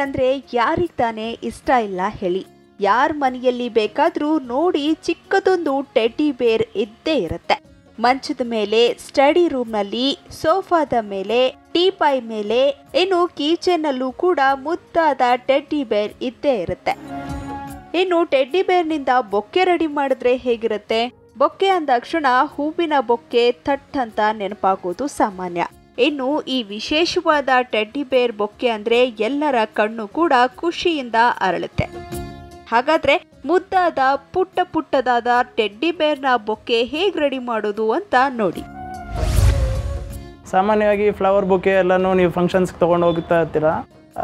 ಅಂದ್ರೆ ಯಾರಿಗ್ ತಾನೇ ಇಷ್ಟ ಇಲ್ಲ ಹೇಳಿ. ಯಾರ ಮನೆಯಲ್ಲಿ ಬೇಕಾದ್ರೂ ನೋಡಿ ಚಿಕ್ಕದೊಂದು ಟೆಡ್ಡಿ ಬೇರ್ ಇದ್ದೇ ಇರುತ್ತೆ. ಮಂಚದ ಮೇಲೆ, ಸ್ಟಡಿ ರೂಮ್ನಲ್ಲಿ, ಸೋಫಾದ ಮೇಲೆ ಟೀಪಾಯ್ ಮೇಲೆ, ಇನ್ನು ಕಿಚನ್ ಅಲ್ಲೂ ಕೂಡ ಮುದ್ದಾದ ಟೆಡ್ಡಿ ಬೇರ್ ಇದ್ದೇ ಇರುತ್ತೆ. ಇನ್ನು ಟೆಡ್ಡಿ ಬೇರ್ನಿಂದ ಬೊಕ್ಕೆ ರೆಡಿ ಮಾಡಿದ್ರೆ ಹೇಗಿರುತ್ತೆ? ಬೊಕ್ಕೆ ಅಂದಾಕ್ಷಣ ಹೂವಿನ ಬೊಕ್ಕೆ ಥಟ್ ಅಂತ ನೆನಪಾಗೋದು ಸಾಮಾನ್ಯ. ಇನ್ನು ಈ ವಿಶೇಷವಾದ ಟೆಡ್ಡಿ ಬೇರ್ ಬೊಕ್ಕೆ ಅಂದ್ರೆ ಎಲ್ಲರ ಕಣ್ಣು ಕೂಡ ಖುಷಿಯಿಂದ ಅರಳುತ್ತೆ. ಹಾಗಾದ್ರೆ ಮುದ್ದಾದ, ಪುಟ್ಟ ಪುಟ್ಟದಾದ ಟೆಡ್ಡಿ ಬೇರ್ನ ಬೊಕ್ಕೆ ಹೇಗೆ ರೆಡಿ ಮಾಡೋದು ಅಂತ ನೋಡಿ. ಸಾಮಾನ್ಯವಾಗಿ ಫ್ಲವರ್ ಬೊಕ್ಕೆ ಎಲ್ಲನೂ ನೀವು ಫಂಕ್ಷನ್ಸ್ಗೆ ತಗೊಂಡು ಹೋಗ್ತಾ ಇರ್ತೀರ?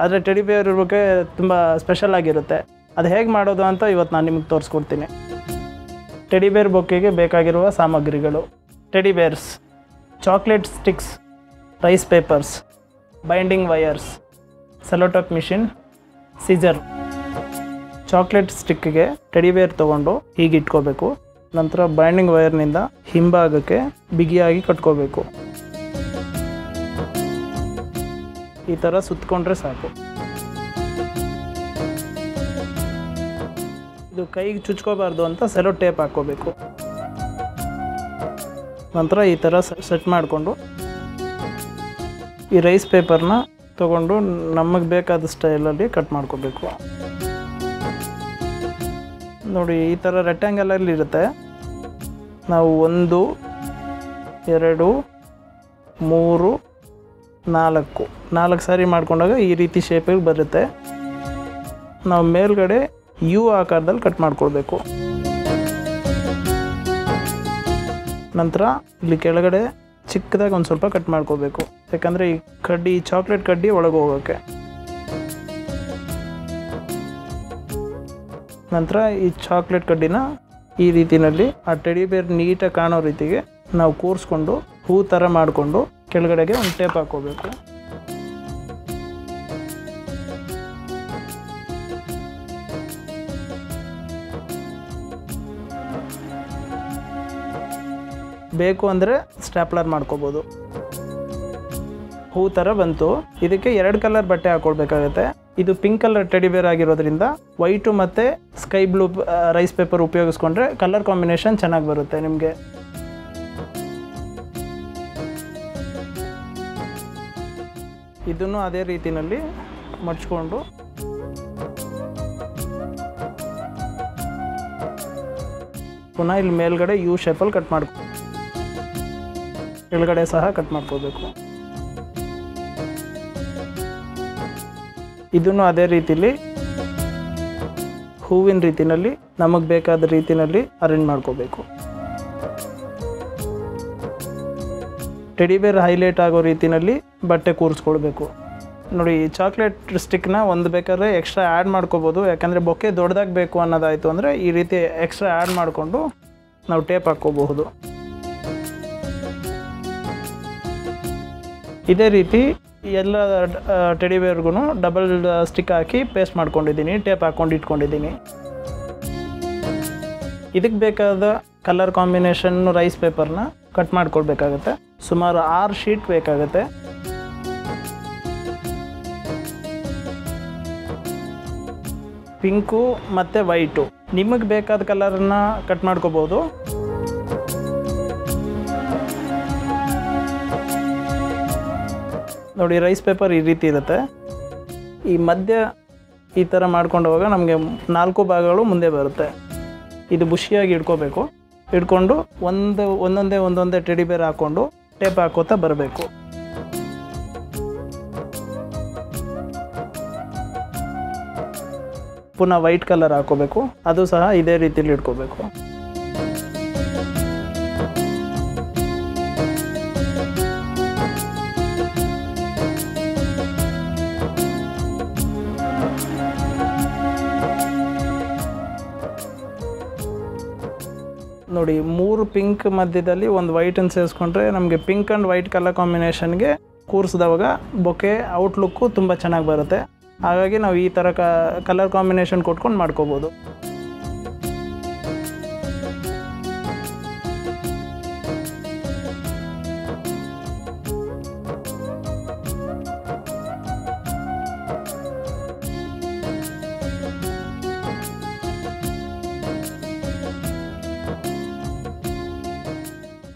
ಆದರೆ ಟೆಡಿ ಬೇರ್ ಬೊಕ್ಕೆ ತುಂಬ ಸ್ಪೆಷಲ್ ಆಗಿರುತ್ತೆ. ಅದು ಹೇಗೆ ಮಾಡೋದು ಅಂತ ಇವತ್ತು ನಾನು ನಿಮಗೆ ತೋರಿಸ್ಕೊಡ್ತೀನಿ. ಟೆಡಿ ಬೇರ್ ಬೊಕ್ಕೆಗೆ ಬೇಕಾಗಿರುವ ಸಾಮಗ್ರಿಗಳು. Teddy bears chocolate sticks rice papers binding wires sellotape machine scissor chocolate ಸ್ಟಿಕ್ಗೆ teddy bear ತೊಗೊಂಡು ಹೀಗೆ ಇಟ್ಕೋಬೇಕು. ನಂತರ ಬೈಂಡಿಂಗ್ ವೈರ್ನಿಂದ ಹಿಂಭಾಗಕ್ಕೆ ಬಿಗಿಯಾಗಿ ಕಟ್ಕೋಬೇಕು. ಈ ಥರ ಸುತ್ತಕೊಂಡ್ರೆ ಸಾಕು. ಇದು ಕೈಗೆ ಚುಚ್ಕೋಬಾರ್ದು ಅಂತ ಸೆಲೋ ಟೇಪ್ ಹಾಕ್ಕೋಬೇಕು. ನಂತರ ಈ ಥರ ಸೆಟ್ ಮಾಡಿಕೊಂಡು ಈ ರೈಸ್ ಪೇಪರ್ನ ತಗೊಂಡು ನಮಗೆ ಬೇಕಾದ ಸ್ಟೈಲಲ್ಲಿ ಕಟ್ ಮಾಡ್ಕೋಬೇಕು. ನೋಡಿ, ಈ ಥರ ರೆಕ್ಟ್ಯಾಂಗಲಲ್ಲಿ ಇರುತ್ತೆ. ನಾವು ಒಂದು, ಎರಡು, ಮೂರು, ನಾಲ್ಕು. ನಾಲ್ಕು ಸಾರಿ ಮಾಡ್ಕೊಂಡಾಗ ಈ ರೀತಿ ಶೇಪಿಗೆ ಬರುತ್ತೆ. ನಾವು ಮೇಲ್ಗಡೆ ಯು ಆಕಾರದಲ್ಲಿ ಕಟ್ ಮಾಡ್ಕೊಳ್ಬೇಕು. ನಂತರ ಇಲ್ಲಿ ಕೆಳಗಡೆ ಚಿಕ್ಕದಾಗಿ ಒಂದು ಸ್ವಲ್ಪ ಕಟ್ ಮಾಡ್ಕೋಬೇಕು ಯಾಕಂದರೆ ಈ ಕಡ್ಡಿ ಚಾಕ್ಲೇಟ್ ಕಡ್ಡಿ ಒಳಗೆ ಹೋಗೋಕ್ಕೆ ನಂತರ ಈ ಚಾಕ್ಲೇಟ್ ಕಡ್ಡಿನ ಈ ರೀತಿಯಲ್ಲಿ ಆ ಟೆಡಿ ಬೇರ್ ನೀಟಾಗಿ ಕಾಣೋ ರೀತಿಗೆ ನಾವು ಕೂರಿಸ್ಕೊಂಡು ಹೂ ಥರ ಮಾಡಿಕೊಂಡು ಕೆಳಗಡೆಗೆ ಒಂದು ಟೇಪ್ ಹಾಕೋಬೇಕು ಬೇಕು ಅಂದರೆ ಸ್ಟ್ಯಾಪ್ಲರ್ ಮಾಡ್ಕೋಬೋದು. ಹೂ ಥರ ಬಂತು. ಇದಕ್ಕೆ ಎರಡು ಕಲರ್ ಬಟ್ಟೆ ಹಾಕೊಳ್ಬೇಕಾಗತ್ತೆ. ಇದು ಪಿಂಕ್ ಕಲರ್ ಟೆಡಿಬೇರ್ ಆಗಿರೋದ್ರಿಂದ ವೈಟು ಮತ್ತು ಸ್ಕೈ ಬ್ಲೂ ರೈಸ್ ಪೇಪರ್ ಉಪಯೋಗಿಸ್ಕೊಂಡ್ರೆ ಕಲರ್ ಕಾಂಬಿನೇಷನ್ ಚೆನ್ನಾಗಿ ಬರುತ್ತೆ ನಿಮಗೆ. ಇದನ್ನು ಅದೇ ರೀತಿನಲ್ಲಿ ಮಡ್ಚ್ಕೊಂಡು ಪುನಃ ಇಲ್ಲಿ ಮೇಲ್ಗಡೆ ಯು ಶೇಪಲ್ಲಿ ಕಟ್ ಮಾಡ್ಕೊ ಕೆಳಗಡೆ ಸಹ ಕಟ್ ಮಾಡ್ಕೋಬೇಕು. ಇದನ್ನು ಅದೇ ರೀತಿಲಿ ಹೂವಿನ ರೀತಿನಲ್ಲಿ ನಮಗೆ ಬೇಕಾದ ರೀತಿನಲ್ಲಿ ಅರೇಂಜ್ ಮಾಡ್ಕೋಬೇಕು. ಟೆಡಿಬೇರ್ ಹೈಲೈಟ್ ಆಗೋ ರೀತಿನಲ್ಲಿ ಬಟ್ಟೆ ಕೂರಿಸ್ಕೊಳ್ಬೇಕು. ನೋಡಿ ಚಾಕ್ಲೇಟ್ ಸ್ಟಿಕ್ನ ಒಂದು ಬೇಕಾದ್ರೆ ಎಕ್ಸ್ಟ್ರಾ ಆ್ಯಡ್ ಮಾಡ್ಕೋಬೋದು. ಯಾಕಂದರೆ ಬೊಕ್ಕೆ ದೊಡ್ಡದಾಗಿ ಬೇಕು ಅನ್ನೋದಾಯಿತು ಅಂದರೆ ಈ ರೀತಿ ಎಕ್ಸ್ಟ್ರಾ ಆ್ಯಡ್ ಮಾಡಿಕೊಂಡು ನಾವು ಟೇಪ್ ಹಾಕ್ಕೋಬಹುದು. ಇದೇ ರೀತಿ ಎಲ್ಲ ಟೆಡಿ ಬೇರ್ಗೂ ಡಬಲ್ ಸ್ಟಿಕ್ ಹಾಕಿ ಪೇಸ್ಟ್ ಮಾಡ್ಕೊಂಡಿದ್ದೀನಿ ಟೇಪ್ ಹಾಕ್ಕೊಂಡು ಇಟ್ಕೊಂಡಿದ್ದೀನಿ. ಇದಕ್ಕೆ ಬೇಕಾದ ಕಲರ್ ಕಾಂಬಿನೇಷನ್ ರೈಸ್ ಪೇಪರ್ನ ಕಟ್ ಮಾಡ್ಕೊಳ್ಬೇಕಾಗತ್ತೆ. ಸುಮಾರು ಆರು ಶೀಟ್ ಬೇಕಾಗುತ್ತೆ. ಪಿಂಕು ಮತ್ತು ವೈಟು ನಿಮಗೆ ಬೇಕಾದ ಕಲರನ್ನ ಕಟ್ ಮಾಡ್ಕೋಬೋದು. ನೋಡಿ ರೈಸ್ ಪೇಪರ್ ಈ ರೀತಿ ಇರುತ್ತೆ. ಈ ಮಧ್ಯ ಈ ಥರ ಮಾಡ್ಕೊಂಡು ಹೋವಾಗ ನಮಗೆ ನಾಲ್ಕು ಭಾಗಗಳು ಮುಂದೆ ಬರುತ್ತೆ. ಇದು ಬುಷಿಯಾಗಿ ಇಟ್ಕೋಬೇಕು. ಇಟ್ಕೊಂಡು ಒಂದು, ಒಂದೊಂದೇ ಒಂದೊಂದೇ ಟೆಡಿ ಬೇರ್ ಹಾಕ್ಕೊಂಡು ಟೇಪ್ ಹಾಕೋತಾ ಬರಬೇಕು. ಪುನಃ ವೈಟ್ ಕಲರ್ ಹಾಕೋಬೇಕು. ಅದು ಸಹ ಇದೇ ರೀತಿಲಿ ಇಟ್ಕೋಬೇಕು. ನೋಡಿ, ಮೂರು ಪಿಂಕ್ ಮಧ್ಯದಲ್ಲಿ ಒಂದು ವೈಟನ್ನು ಸೇರಿಸ್ಕೊಂಡ್ರೆ ನಮಗೆ ಪಿಂಕ್ ಆ್ಯಂಡ್ ವೈಟ್ ಕಲರ್ ಕಾಂಬಿನೇಷನ್ಗೆ ಕೂರಿಸಿದವಾಗ ಬೊಕೆ ಔಟ್ಲುಕ್ಕು ತುಂಬ ಚೆನ್ನಾಗಿ ಬರುತ್ತೆ. ಹಾಗಾಗಿ ನಾವು ಈ ಥರ ಕಲರ್ ಕಾಂಬಿನೇಷನ್ ಕೊಟ್ಕೊಂಡು ಮಾಡ್ಕೋಬೋದು.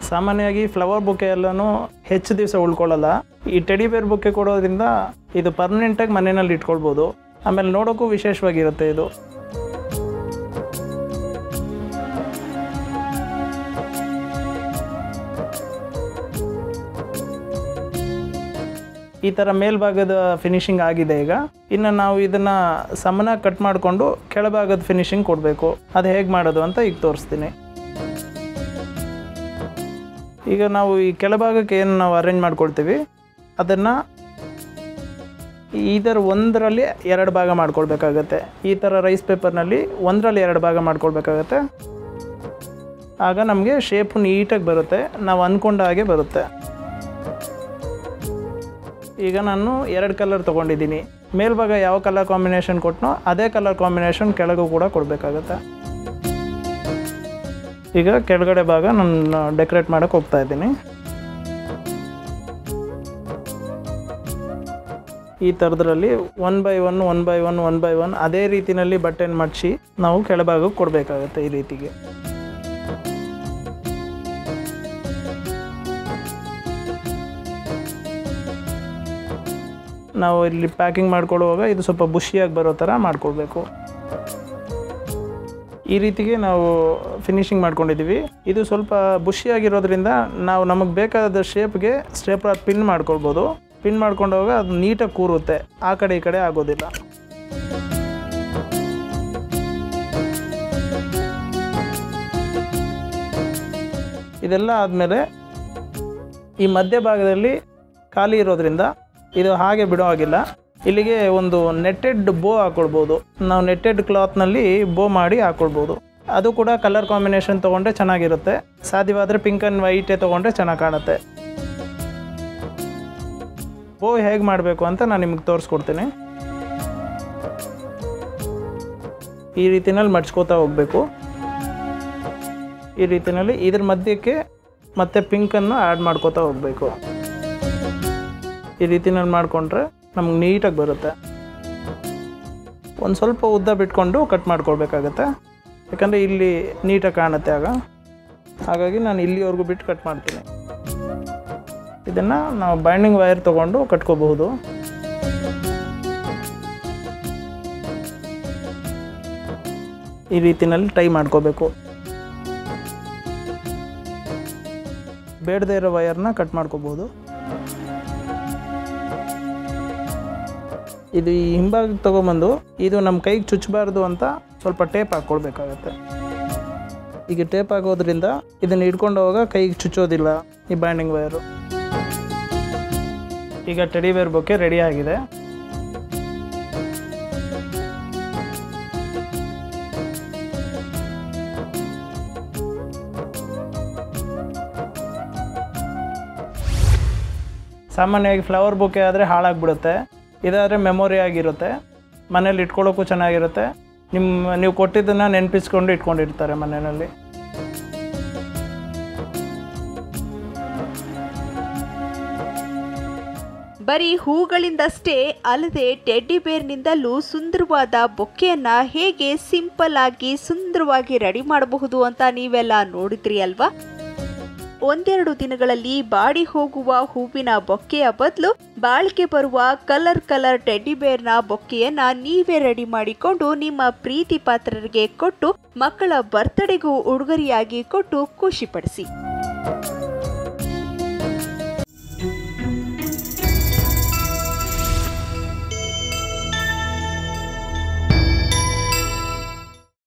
ಸಾಮಾನ್ಯವಾಗಿ ಫ್ಲವರ್ ಬೊಕ್ಕೆ ಎಲ್ಲನೂ ಹೆಚ್ಚು ದಿವಸ ಉಳ್ಕೊಳ್ಳಲ್ಲ. ಈ ಟೆಡಿ ಬೇರ್ ಬುಕ್ಕೆ ಕೊಡೋದ್ರಿಂದ ಇದು ಪರ್ಮನೆಂಟಾಗಿ ಮನೆಯಲ್ಲಿ ಇಟ್ಕೊಳ್ಬೋದು. ಆಮೇಲೆ ನೋಡೋಕ್ಕೂ ವಿಶೇಷವಾಗಿರುತ್ತೆ ಇದು. ಈ ಥರ ಮೇಲ್ಭಾಗದ ಫಿನಿಶಿಂಗ್ ಆಗಿದೆ ಈಗ. ಇನ್ನು ನಾವು ಇದನ್ನು ಸಮನ ಕಟ್ ಮಾಡಿಕೊಂಡು ಕೆಳಭಾಗದ ಫಿನಿಶಿಂಗ್ ಕೊಡಬೇಕು. ಅದು ಹೇಗೆ ಮಾಡೋದು ಅಂತ ಈಗ ತೋರಿಸ್ತೀನಿ. ಈಗ ನಾವು ಈ ಕೆಳಭಾಗಕ್ಕೆ ಏನು ನಾವು ಅರೇಂಜ್ ಮಾಡ್ಕೊಳ್ತೀವಿ, ಅದನ್ನು ಇದರ ಒಂದರಲ್ಲಿ ಎರಡು ಭಾಗ ಮಾಡ್ಕೊಳ್ಬೇಕಾಗತ್ತೆ. ಈ ಥರ ರೈಸ್ ಪೇಪರ್ನಲ್ಲಿ ಒಂದರಲ್ಲಿ ಎರಡು ಭಾಗ ಮಾಡ್ಕೊಳ್ಬೇಕಾಗತ್ತೆ. ಆಗ ನಮಗೆ ಶೇಪು ನೀಟಾಗಿ ಬರುತ್ತೆ, ನಾವು ಅಂದ್ಕೊಂಡ ಹಾಗೆ ಬರುತ್ತೆ. ಈಗ ನಾನು ಎರಡು ಕಲರ್ ತೊಗೊಂಡಿದ್ದೀನಿ. ಮೇಲ್ಭಾಗ ಯಾವ ಕಲರ್ ಕಾಂಬಿನೇಷನ್ ಕೊಟ್ಟನೋ ಅದೇ ಕಲರ್ ಕಾಂಬಿನೇಷನ್ ಕೆಳಗೂ ಕೂಡ ಕೊಡಬೇಕಾಗತ್ತೆ. ಈಗ ಕೆಳಗಡೆ ಭಾಗ ನಾನು ಡೆಕೋರೇಟ್ ಮಾಡೋಕೆ ಹೋಗ್ತಾ ಇದ್ದೀನಿ. ಈ ಥರದ್ರಲ್ಲಿ one by one one by one one by one ಅದೇ ರೀತಿಯಲ್ಲಿ ಬಟನ್ ಮಡಿಸಿ ನಾವು ಕೆಳಭಾಗಕ್ಕೆ ಕೊಡಬೇಕಾಗುತ್ತೆ ಈ ರೀತಿಗೆ. ನಾವು ಇಲ್ಲಿ ಪ್ಯಾಕಿಂಗ್ ಮಾಡ್ಕೊಳ್ಳುವಾಗ ಇದು ಸ್ವಲ್ಪ ಬುಷಿಯಾಗಿ ಬರೋ ಥರ ಮಾಡ್ಕೊಳ್ಬೇಕು. ಈ ರೀತಿಗೆ ನಾವು ಫಿನಿಶಿಂಗ್ ಮಾಡ್ಕೊಂಡಿದ್ದೀವಿ. ಇದು ಸ್ವಲ್ಪ ಬುಷಿಯಾಗಿರೋದ್ರಿಂದ ನಾವು ನಮಗೆ ಬೇಕಾದ ಶೇಪ್ಗೆ ಸ್ಟೇಪ್ಲರ್ ಪಿನ್ ಮಾಡ್ಕೊಳ್ಬೋದು. ಪಿನ್ ಮಾಡ್ಕೊಂಡೋಗ ಅದು ನೀಟಾಗಿ ಕೂರುತ್ತೆ. ಆ ಕಡೆ ಈ ಕಡೆ ಆಗೋದಿಲ್ಲ. ಇದೆಲ್ಲ ಆದಮೇಲೆ ಈ ಮಧ್ಯಭಾಗದಲ್ಲಿ ಖಾಲಿ ಇರೋದ್ರಿಂದ ಇದು ಹಾಗೆ ಬಿಡೋ ಹಾಗಿಲ್ಲ. ಇಲ್ಲಿಗೆ ಒಂದು ನೆಟ್ಟೆಡ್ ಬೋ ಹಾಕೊಳ್ಬೋದು. ನಾವು ನೆಟ್ಟೆಡ್ ಕ್ಲಾತ್ನಲ್ಲಿ ಬೋ ಮಾಡಿ ಹಾಕೊಳ್ಬೋದು. ಅದು ಕೂಡ ಕಲರ್ ಕಾಂಬಿನೇಷನ್ ತೊಗೊಂಡ್ರೆ ಚೆನ್ನಾಗಿರುತ್ತೆ. ಸಾಧ್ಯವಾದರೆ ಪಿಂಕ್ ಆ್ಯಂಡ್ ವೈಟೇ ತೊಗೊಂಡ್ರೆ ಚೆನ್ನಾಗಿ ಕಾಣುತ್ತೆ. ಬೋ ಹೇಗೆ ಮಾಡಬೇಕು ಅಂತ ನಾನು ನಿಮಗೆ ತೋರಿಸ್ಕೊಡ್ತೀನಿ. ಈ ರೀತಿನಲ್ಲಿ ಮಡ್ಚ್ಕೋತಾ ಹೋಗಬೇಕು. ಈ ರೀತಿನಲ್ಲಿ ಇದ್ರ ಮಧ್ಯಕ್ಕೆ ಮತ್ತೆ ಪಿಂಕನ್ನು ಆ್ಯಡ್ ಮಾಡ್ಕೋತಾ ಹೋಗಬೇಕು. ಈ ರೀತಿನಲ್ಲಿ ಮಾಡಿಕೊಂಡ್ರೆ ನಮ್ಗೆ ನೀಟಾಗಿ ಬರುತ್ತೆ. ಒಂದು ಸ್ವಲ್ಪ ಉದ್ದ ಬಿಟ್ಕೊಂಡು ಕಟ್ ಮಾಡ್ಕೊಳ್ಬೇಕಾಗತ್ತೆ. ಯಾಕಂದರೆ ಇಲ್ಲಿ ನೀಟಾಗಿ ಕಾಣುತ್ತೆ ಆಗ. ಹಾಗಾಗಿ ನಾನು ಇಲ್ಲಿವರೆಗೂ ಬಿಟ್ಟು ಕಟ್ ಮಾಡ್ತೀನಿ. ಇದನ್ನು ನಾವು ಬೈಂಡಿಂಗ್ ವೈರ್ ತೊಗೊಂಡು ಕಟ್ಕೋಬಹುದು. ಈ ರೀತಿಯಲ್ಲಿ ಟೈ ಮಾಡ್ಕೋಬೇಕು. ಬೇಡದೇ ಇರೋ ವೈರ್ನ ಕಟ್ ಮಾಡ್ಕೋಬಹುದು. ಇದು ಈ ಹಿಂಭಾಗಕ್ಕೆ ತೊಗೊಂಬಂದು ಇದು ನಮ್ಮ ಕೈಗೆ ಚುಚ್ಚಬಾರ್ದು ಅಂತ ಸ್ವಲ್ಪ ಟೇಪ್ ಹಾಕ್ಕೊಳ್ಬೇಕಾಗತ್ತೆ ಈಗ ಟೇಪ್ ಹಾಕೋದ್ರಿಂದ ಇದನ್ನು ಹಿಡ್ಕೊಂಡು ಹೋವಾಗ ಕೈಗೆ ಚುಚ್ಚೋದಿಲ್ಲ ಈ ಬ್ಯಾಂಡಿಂಗ್ ವೈರು. ಈಗ ಟೆಡಿ ವೇರ್ ಬೊಕ್ಕೆ ರೆಡಿ ಆಗಿದೆ. ಸಾಮಾನ್ಯವಾಗಿ ಫ್ಲವರ್ ಬೊಕ್ಕೆ ಆದರೆ ಹಾಳಾಗ್ಬಿಡುತ್ತೆ. ಇದಾದರೆ ಮೆಮೊರಿ ಆಗಿರುತ್ತೆ. ಮನೇಲಿ ಇಟ್ಕೊಳ್ಳೋಕ್ಕೂ ಚೆನ್ನಾಗಿರುತ್ತೆ. ನಿಮ್ಮ ನೀವು ಕೊಟ್ಟಿದ್ದನ್ನು ನೆನಪಿಸ್ಕೊಂಡು ಇಟ್ಕೊಂಡಿರ್ತಾರೆ ಮನೆಯಲ್ಲಿ. ಬರೀ ಹೂಗಳಿಂದಷ್ಟೇ ಅಲ್ಲದೆ ಟೆಡ್ಡಿ ಬೇರ್ನಿಂದಲೂ ಸುಂದರವಾದ ಬೊಕ್ಕೆಯನ್ನು ಹೇಗೆ ಸಿಂಪಲ್ ಆಗಿ ಸುಂದರವಾಗಿ ರೆಡಿ ಮಾಡಬಹುದು ಅಂತ ನೀವೆಲ್ಲ ನೋಡಿದ್ರಿ ಅಲ್ವಾ? ಒಂದೆರಡು ದಿನಗಳಲ್ಲಿ ಬಾಡಿ ಹೋಗುವ ಹೂವಿನ ಬೊಕ್ಕೆಯ ಬದಲು ಬಾಳಿಕೆ ಬರುವ ಕಲರ್ ಕಲರ್ ಟೆಡ್ಡಿಬೇರ್ನ ಬೊಕ್ಕೆಯನ್ನ ನೀವೇ ರೆಡಿ ಮಾಡಿಕೊಂಡು ನಿಮ್ಮ ಪ್ರೀತಿ ಪಾತ್ರರಿಗೆ ಕೊಟ್ಟು ಮಕ್ಕಳ ಬರ್ತ್ಡೇಗೂ ಉಡುಗೊರೆಯಾಗಿ ಕೊಟ್ಟು ಖುಷಿಪಡಿಸಿ.